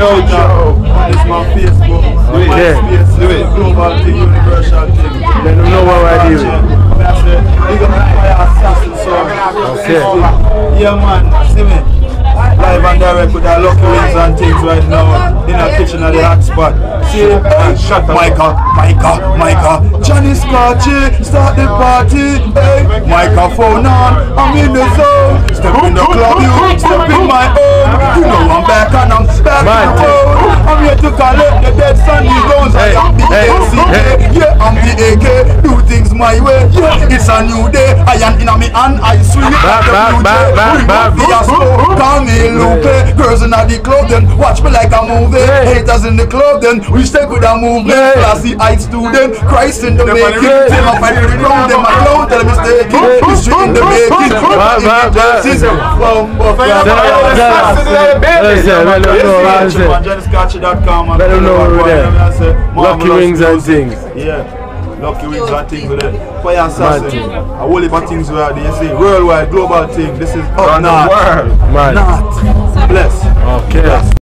Yo, Joe. This my Facebook. Do it. Yeah. Do it. Global thing, universal thing. Let them know what I do. That's it. Up my assassin, so. Okay. Yeah, man. See me. Live and direct with our lucky wings and things right now in our kitchen at the hot spot. See, hey, shut up. Micah, Micah, Micah. Johnny Starchie, start the party. Hey, microphone on, I'm in the zone. Step in the club, you to collect the dead Sunday bones. I Hey, am the hey, ACK. hey. Yeah, I'm the AK. Do things my way. Yeah, it's a new day. I am in a me and I swing it. Back, back, a back, back, back. Bring up the asco. Call me Lupe. Girls in the club then watch me like a movie. Haters in the club then we stay with a movement. Classy eye student, Christ in the making. Tell my fight the ground, them a clown, Let them know, there. Lucky wings and things. Yeah. Lucky wings and things with it. Final Assassin. thing. A whole heap of things we are there. You see, worldwide, global thing. This is up the north. world. Man. North. Bless. Okay.